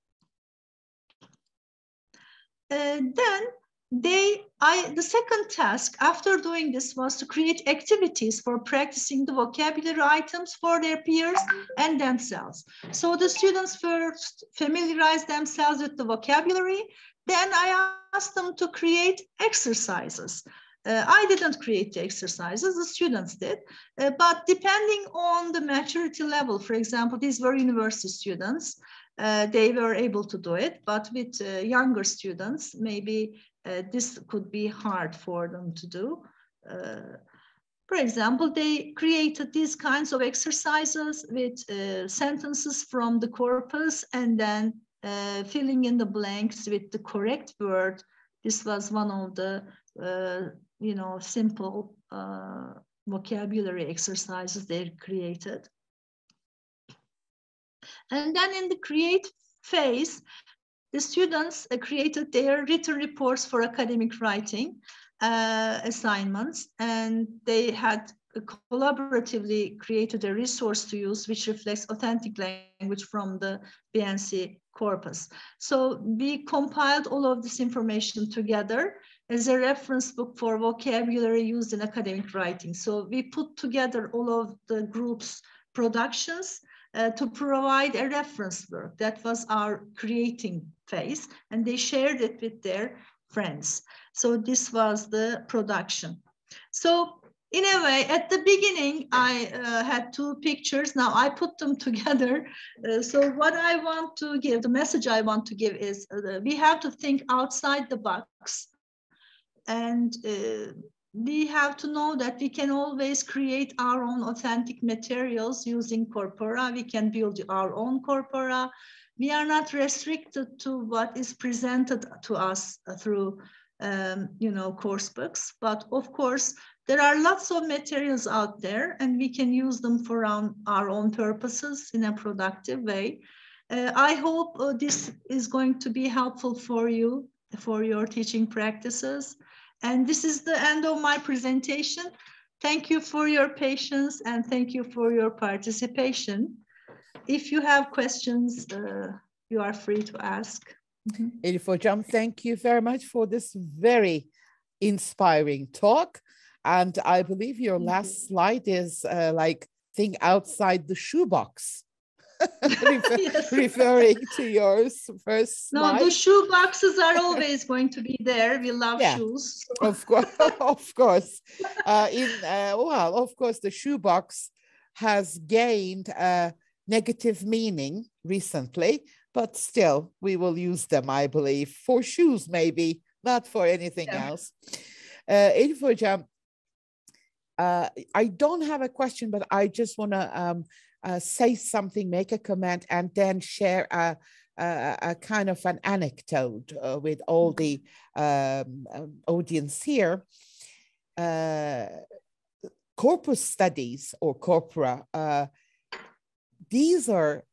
Uh, then they i the second task after doing this was to create activities for practicing the vocabulary items for their peers and themselves so the students first familiarize themselves with the vocabulary then i asked them to create exercises uh, I didn't create the exercises, the students did. Uh, but depending on the maturity level, for example, these were university students, uh, they were able to do it. But with uh, younger students, maybe this could be hard for them to do. Uh, for example, they created these kinds of exercises with uh, sentences from the corpus and then uh, filling in the blanks with the correct word. This was one of the, uh, you know, simple uh, vocabulary exercises they created. And then in the create phase, the students uh, created their written reports for academic writing uh, assignments, and they had collaboratively created a resource to use which reflects authentic language from the BNC corpus. So we compiled all of this information together as a reference book for vocabulary used in academic writing. So we put together all of the group's productions uh, to provide a reference work. That was our creating phase, and they shared it with their friends. So this was the production. So in a way, at the beginning, I uh, had two pictures. Now I put them together. Uh, so what I want to give, the message I want to give is uh, we have to think outside the box and uh, we have to know that we can always create our own authentic materials using corpora. We can build our own corpora. We are not restricted to what is presented to us through, um, you know, course books. But of course, there are lots of materials out there and we can use them for our, our own purposes in a productive way. Uh, I hope uh, this is going to be helpful for you for your teaching practices. And this is the end of my presentation. Thank you for your patience and thank you for your participation. If you have questions, uh, you are free to ask. Mm -hmm. Elif Hocam, thank you very much for this very inspiring talk. And I believe your last slide is uh, like think outside the shoebox. yes. referring to yours first. No, slide. the shoe boxes are always going to be there. We love yeah, shoes. Of course, of course. Uh, in uh, well, of course, the shoe box has gained a negative meaning recently, but still, we will use them, I believe, for shoes, maybe not for anything yeah. else. Uh, Elif uh, I don't have a question, but I just want to um, uh, say something, make a comment, and then share a, a, a kind of an anecdote uh, with all the um, um, audience here. Uh, corpus studies or corpora, uh, these are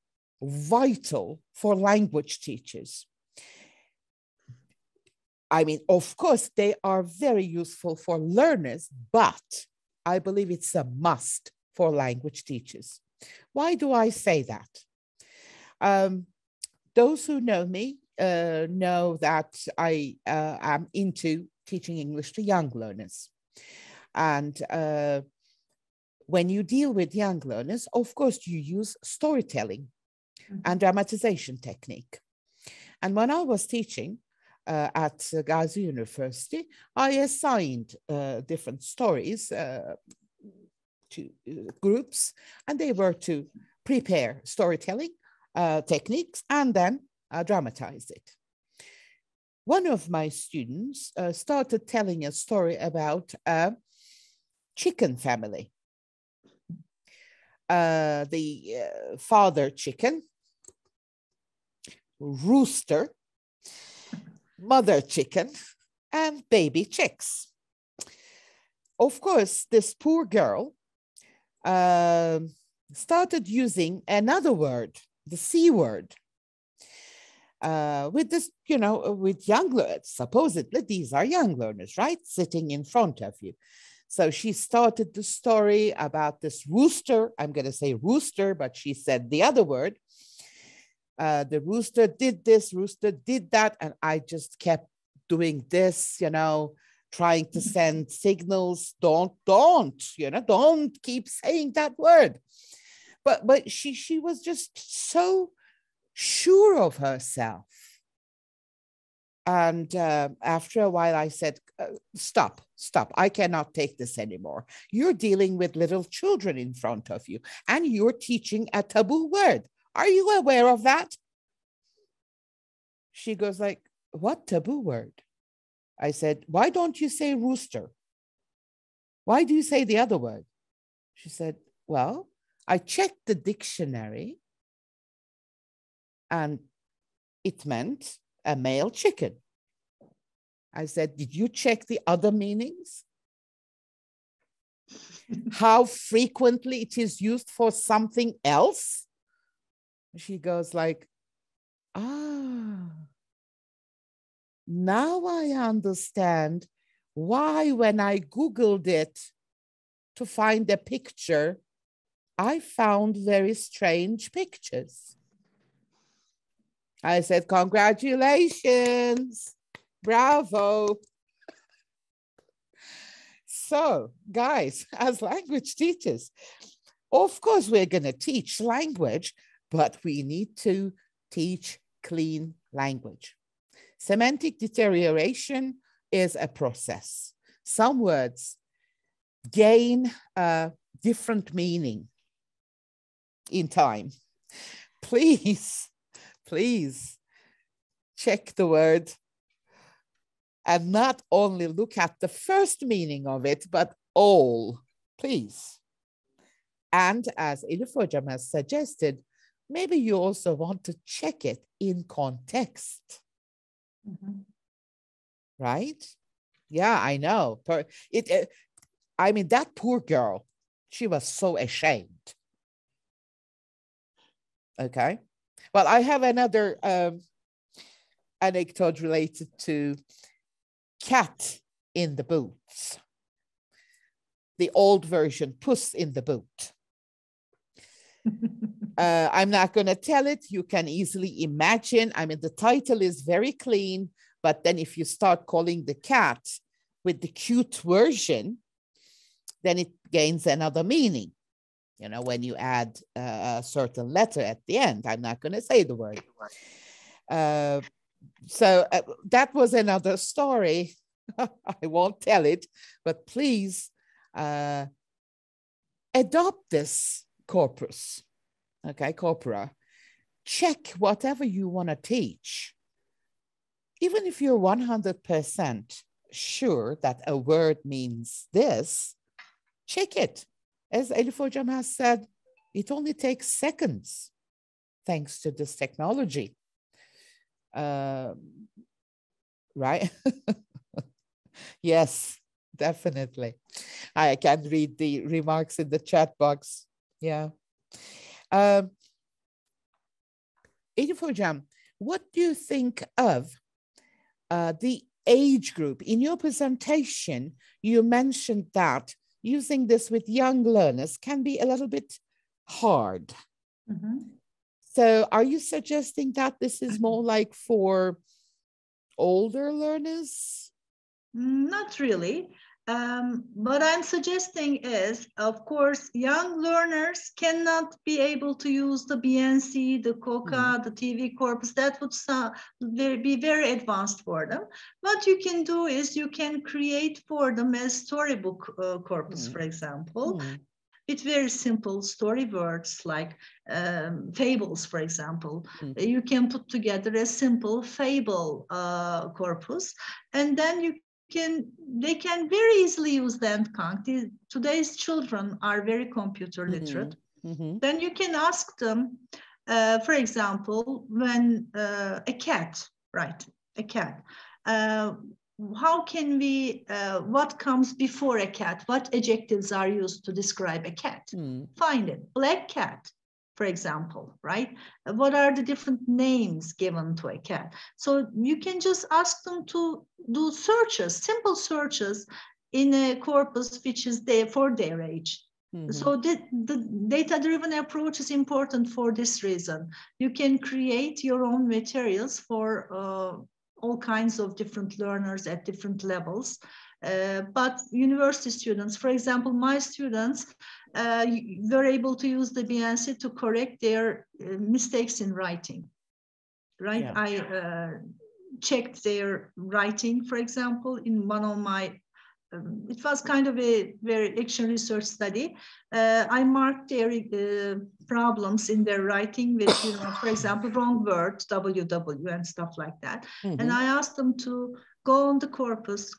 vital for language teachers. I mean, of course, they are very useful for learners, but I believe it's a must for language teachers. Why do I say that? Um, those who know me uh, know that I uh, am into teaching English to young learners. And uh, when you deal with young learners, of course, you use storytelling mm-hmm. and dramatization technique. And when I was teaching uh, at Gazi University, I assigned uh, different stories uh, to uh, groups, and they were to prepare storytelling uh, techniques and then uh, dramatize it. One of my students uh, started telling a story about a chicken family. Uh, the uh, father chicken, rooster, mother chicken, and baby chicks. Of course, this poor girl uh, started using another word, the C word. Uh, with this, you know, with young learners, supposedly these are young learners, right? Sitting in front of you. So she started the story about this rooster. I'm going to say rooster, but she said the other word. Uh, the rooster did this, rooster did that. And I just kept doing this, you know, trying to send signals. Don't, don't, you know, don't keep saying that word. But but she she was just so sure of herself. And uh, after a while, I said, uh, Stop, stop. I cannot take this anymore. You're dealing with little children in front of you, and you're teaching a taboo word. Are you aware of that? She goes like, What taboo word? I said, Why don't you say rooster? Why do you say the other word? She said, Well, I checked the dictionary and it meant a male chicken. I said, Did you check the other meanings? How frequently it is used for something else? She goes like, Ah, now I understand why when I Googled it to find a picture, I found very strange pictures. I said, Congratulations, bravo. So, guys, as language teachers, of course, we're going to teach language, but we need to teach clean language. Semantic deterioration is a process. Some words gain a different meaning in time. Please, please check the word and not only look at the first meaning of it, but all, please. And as Elif has suggested, maybe you also want to check it in context. Mm-hmm. Right? Yeah, I know. It, it, I mean, that poor girl, she was so ashamed. Okay. Well, I have another um, anecdote related to cat in the boots. The old version, puss in the boot. uh, I'm not going to tell it. You can easily imagine. I mean, the title is very clean, but then if you start calling the cat with the cute version, then it gains another meaning. You know, when you add uh, a certain letter at the end, I'm not going to say the word. Uh, so uh, that was another story. I won't tell it, but please uh, adopt this corpus, okay, corpora. Check whatever you want to teach. Even if you're 100% sure that a word means this, check it. As Elif Hocam has said, it only takes seconds thanks to this technology. Uh, right? yes, definitely. I can read the remarks in the chat box. Yeah. Um, Elif Hocam, what do you think of uh, the age group? In your presentation, you mentioned that using this with young learners can be a little bit hard. Mm-hmm. So, are you suggesting that this is more like for older learners? Not really. Um, what I'm suggesting is, of course, young learners cannot be able to use the BNC, the COCA, mm. the TV corpus. That would be very advanced for them. What you can do is you can create for them a storybook uh, corpus, mm. for example. Mm. With very simple story words like um, fables, for example, you can put together a simple fable uh, corpus, and then you can they can very easily use the AntConc. Today's children are very computer mm-hmm. literate. Mm-hmm. Then you can ask them, uh, for example, when uh, a cat, right, a cat. Uh, how can we, uh, what comes before a cat? What adjectives are used to describe a cat? Mm. Find it. Black cat, for example, right? What are the different names given to a cat? So you can just ask them to do searches, simple searches in a corpus which is there for their age. Mm-hmm. So the, the data-driven approach is important for this reason. You can create your own materials for uh, all kinds of different learners at different levels. Uh, but university students, for example, my students uh, were able to use the BNC to correct their uh, mistakes in writing, right? Yeah. I uh, checked their writing, for example, in one of my um, it was kind of a very action research study. Uh, I marked their uh, problems in their writing with, you know, for example, wrong word, WW and stuff like that. Mm-hmm. And I asked them to go on the corpus,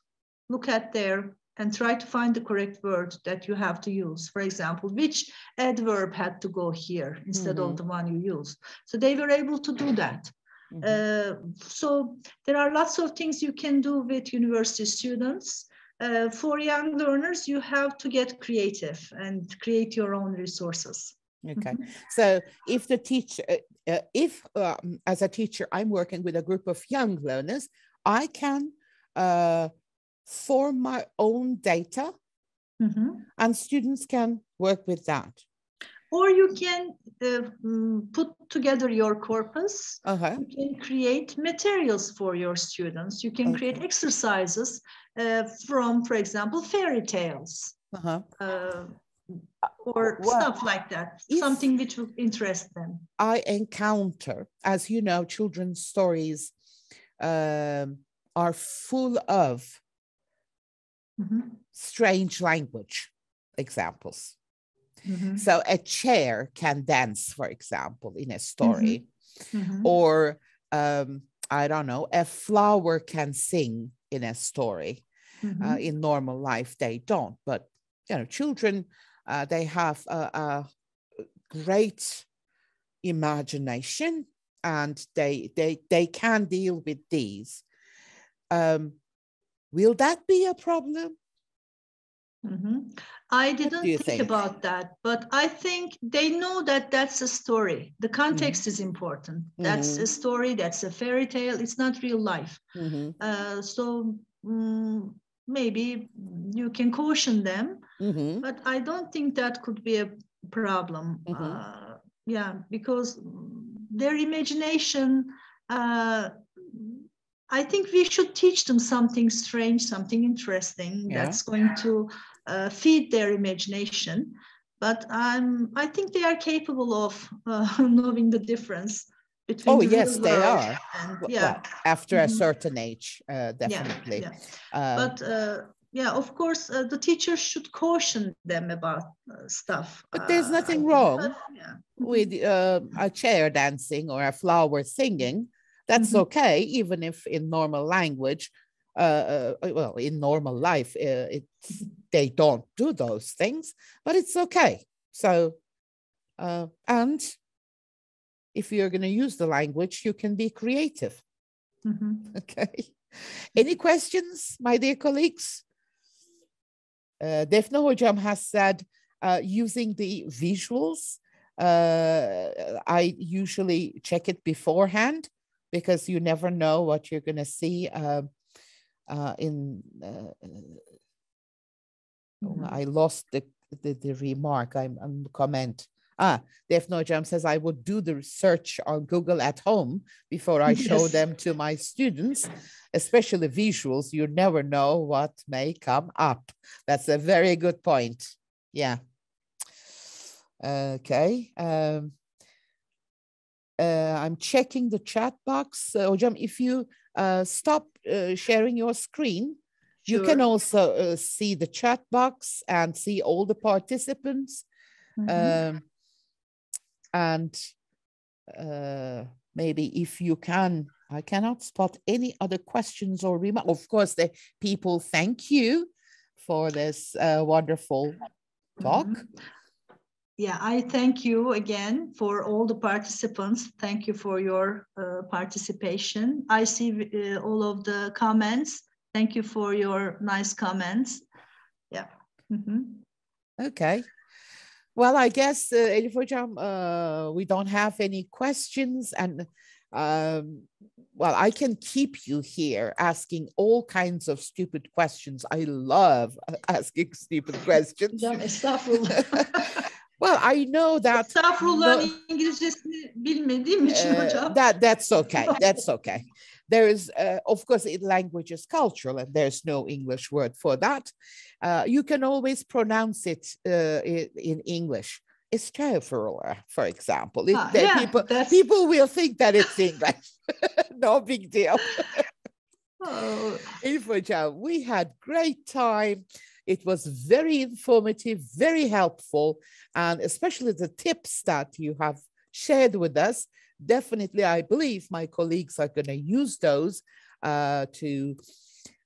look at there and try to find the correct word that you have to use. For example, which adverb had to go here instead mm-hmm. of the one you used. So they were able to do that. Mm-hmm. Uh, so there are lots of things you can do with university students uh, for young learners, you have to get creative and create your own resources. Okay. Mm-hmm. So if the teacher, uh, uh, if um, as a teacher, I'm working with a group of young learners, I can form my own data mm-hmm. and students can work with that. Or you can uh, mm, put together your corpus. Uh-huh. You can create materials for your students. You can okay. create exercises uh, from, for example, fairy tales uh-huh. uh, or well, stuff like that, something which will interest them. I encounter, as you know, children's stories um, are full of mm-hmm. strange language examples. Mm-hmm. So a chair can dance, for example, in a story, mm-hmm. mm-hmm. or um, I don't know, a flower can sing in a story. Mm-hmm. Uh, in normal life, they don't. But you know, children, uh, they have a, a, great imagination, and they they they can deal with these. Um, will that be a problem? Mm-hmm. I didn't think, think, about that, but I think they know that that's a story. The context mm-hmm. is important. That's mm-hmm. a story. That's a fairy tale. It's not real life. Mm-hmm. Uh, so um, maybe you can caution them, mm-hmm. but I don't think that could be a problem. Mm-hmm. Uh, yeah, because their imagination. Uh, I think we should teach them something strange, something interesting yeah. that's going to uh, feed their imagination. But um, I think they are capable of uh, knowing the difference between. Oh the yes, they are. And, yeah, well, after mm-hmm. a certain age, uh, definitely. Yeah, yeah. but uh, yeah, of course, uh, the teachers should caution them about uh, stuff. But there's nothing wrong but, yeah. with a chair dancing or a flower singing that's mm-hmm. okay, even if in normal language, uh, uh, well, in normal life, uh, it's, they don't do those things, but it's okay. So, uh, and if you're going to use the language, you can be creative. Mm-hmm. Okay. Any questions, my dear colleagues? Uh, Defne Hocam has said uh, using the visuals, uh, I usually check it beforehand because you never know what you're going to see uh, uh, in. Uh, mm-hmm. I lost the, the, the remark. I'm, I'm comment. Ah, Defne Hocam says I would do the research on Google at home before I show yes. them to my students, especially visuals. You never know what may come up. That's a very good point. Yeah. Okay. Um, uh, I'm checking the chat box. Uh, Hocam, if you uh, stop uh, sharing your screen, sure. you can also uh, see the chat box and see all the participants. Mm-hmm. Um, and uh, maybe if you can, I cannot spot any other questions or remarks. Of course, the people thank you for this wonderful talk. Mm-hmm. Yeah, I thank you again for all the participants. Thank you for your uh, participation. I see uh, all of the comments. Thank you for your nice comments. Yeah. Mm -hmm. Okay. Well, I guess, uh, Elif Hocam, uh, we don't have any questions and um, well, I can keep you here asking all kinds of stupid questions. I love asking stupid questions. well, I know that. uh, that that's okay. That's okay. There is, uh, of course, it, language is cultural, and there's no English word for that. Uh, you can always pronounce it uh, in, English estağfurullah, for example. It, ah, yeah, people, people will think that it's English. no big deal. oh. we had great time. It was very informative, very helpful, and especially the tips that you have shared with us. Definitely, I believe my colleagues are going to use those uh, to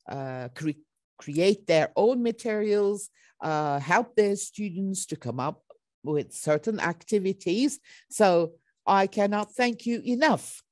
uh, cre- create their own materials, uh, help their students to come up with certain activities. So I cannot thank you enough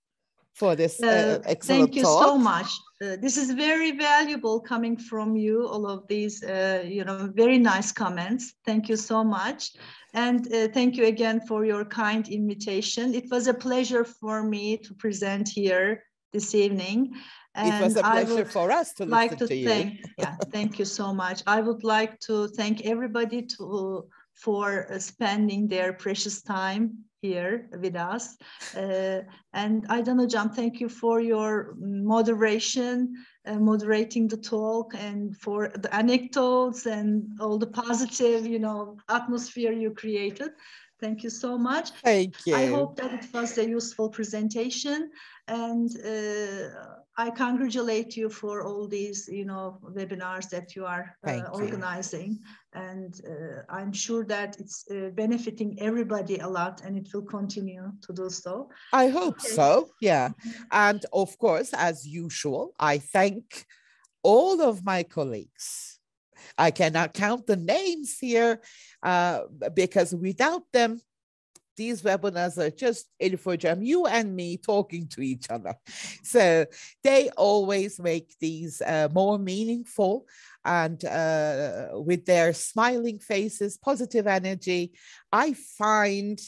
for this uh, uh, excellent Thank you talk. so much. Uh, this is very valuable coming from you, all of these, uh, you know, very nice comments. Thank you so much. And uh, thank you again for your kind invitation. It was a pleasure for me to present here this evening. And it was a pleasure for us to like to, to thank, yeah, thank you so much. I would like to thank everybody to for uh, spending their precious time here with us. Uh, and Aydan Hocam, thank you for your moderation, uh, moderating the talk and for the anecdotes and all the positive, you know, atmosphere you created. Thank you so much. Thank you. I hope that it was a useful presentation and uh, I congratulate you for all these, you know, webinars that you are uh, organizing, and uh, I'm sure that it's uh, benefiting everybody a lot, and it will continue to do so. I hope okay. so. Yeah, and of course, as usual, I thank all of my colleagues. I cannot count the names here uh, because without them, these webinars are just Elif you and me talking to each other. So they always make these uh, more meaningful and uh, with their smiling faces, positive energy, I find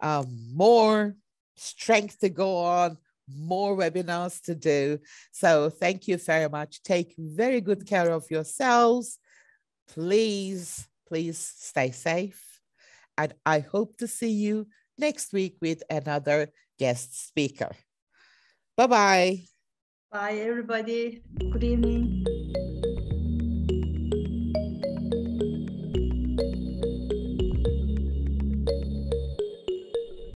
uh, more strength to go on, more webinars to do. So thank you very much. Take very good care of yourselves. Please, please stay safe. And I hope to see you next week with another guest speaker. Bye-bye. Bye, everybody. Good evening.